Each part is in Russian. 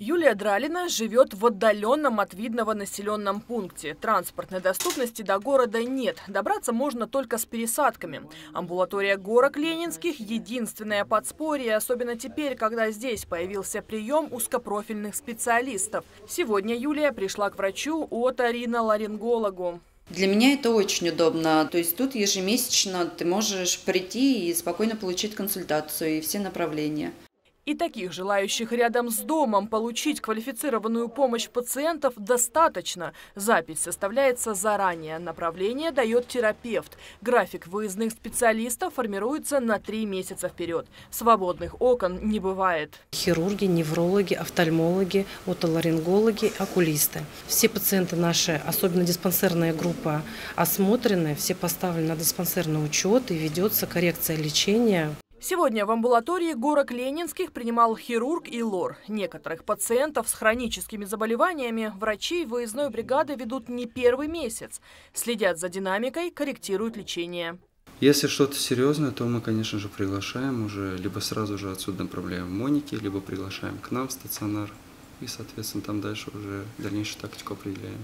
Юлия Дралина живет в отдаленном от видного населенном пункте. Транспортной доступности до города нет. Добраться можно только с пересадками. Амбулатория горок Ленинских – единственное подспорье, особенно теперь, когда здесь появился прием узкопрофильных специалистов. Сегодня Юлия пришла к врачу от ларингологу. Для меня это очень удобно. То есть тут ежемесячно ты можешь прийти и спокойно получить консультацию и все направления. И таких желающих рядом с домом получить квалифицированную помощь пациентов достаточно. Запись составляется заранее. Направление дает терапевт. График выездных специалистов формируется на три месяца вперед. Свободных окон не бывает. Хирурги, неврологи, офтальмологи, отоларингологи, окулисты. Все пациенты наши, особенно диспансерная группа, осмотрены, все поставлены на диспансерный учет и ведется коррекция лечения. Сегодня в амбулатории горок Ленинских принимал хирург и лор. Некоторых пациентов с хроническими заболеваниями врачи выездной бригады ведут не первый месяц. Следят за динамикой, корректируют лечение. Если что-то серьезное, то мы, конечно же, приглашаем уже, либо сразу же отсюда направляем Моники, либо приглашаем к нам в стационар. И, соответственно, там дальше уже дальнейшую тактику определяем.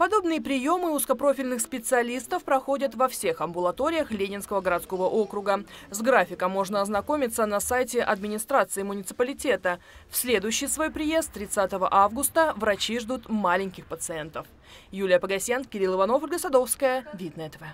Подобные приемы узкопрофильных специалистов проходят во всех амбулаториях Ленинского городского округа. С графиком можно ознакомиться на сайте администрации муниципалитета. В следующий свой приезд 30 августа врачи ждут маленьких пациентов. Юлия Погосян, Кирилл Иванов, Ольга Садовская, Видное ТВ.